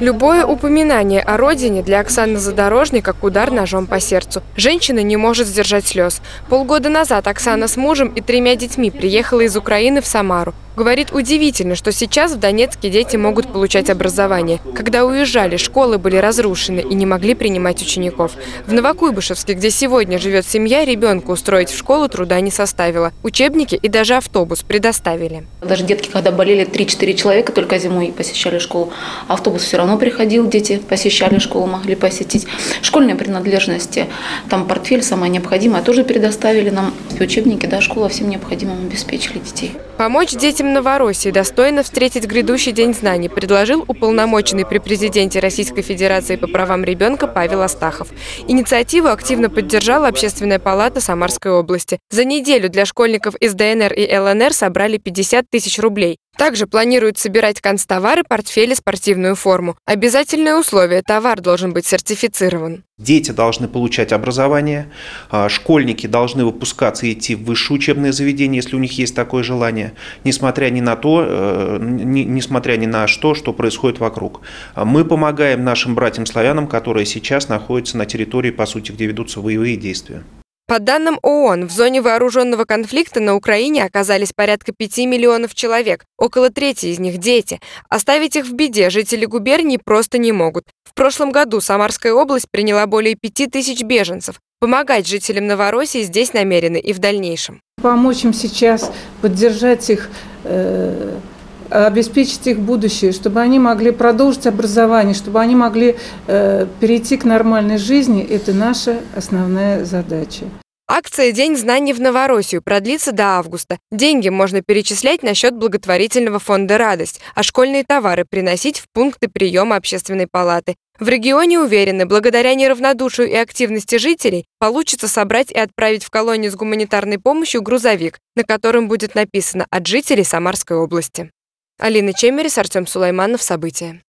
Любое упоминание о родине для Оксаны Задорожной как удар ножом по сердцу. Женщина не может сдержать слез. Полгода назад Оксана с мужем и тремя детьми приехала из Украины в Самару. Говорит, удивительно, что сейчас в Донецке дети могут получать образование. Когда уезжали, школы были разрушены и не могли принимать учеников. В Новокуйбышевске, где сегодня живет семья, ребенка устроить в школу труда не составило. Учебники и даже автобус предоставили. Даже детки, когда болели, 3-4 человека только зимой посещали школу. Автобус все равно приходил, дети посещали школу, могли посетить. Школьные принадлежности, там портфель самое необходимое тоже предоставили нам. Учебники, да, школа всем необходимым обеспечили детей. Помочь детям Новороссии достойно встретить грядущий День знаний, предложил уполномоченный при президенте Российской Федерации по правам ребенка Павел Астахов. Инициативу активно поддержала Общественная палата Самарской области. За неделю для школьников из ДНР и ЛНР собрали 50 тысяч рублей. Также планируют собирать констовары, портфели, спортивную форму. Обязательное условие – товар должен быть сертифицирован. Дети должны получать образование, а, школьники должны выпускаться и идти в высшее учебное заведение, если у них есть такое желание, несмотря ни на то, э, несмотря ни на что, что происходит вокруг. Мы помогаем нашим братьям-славянам, которые сейчас находятся на территории, по сути, где ведутся боевые действия. По данным ООН, в зоне вооруженного конфликта на Украине оказались порядка 5 миллионов человек, около трети из них – дети. Оставить их в беде жители губернии просто не могут. В прошлом году Самарская область приняла более 5 тысяч беженцев. Помогать жителям Новороссии здесь намерены и в дальнейшем. Помочь им сейчас, поддержать их, э обеспечить их будущее, чтобы они могли продолжить образование, чтобы они могли э, перейти к нормальной жизни, это наша основная задача. Акция «День знаний в Новороссию» продлится до августа. Деньги можно перечислять на счет благотворительного фонда «Радость», а школьные товары приносить в пункты приема общественной палаты. В регионе уверены, благодаря неравнодушию и активности жителей получится собрать и отправить в колонию с гуманитарной помощью грузовик, на котором будет написано «От жителей Самарской области». Алина Чемерис, Артем Сулайманов. События.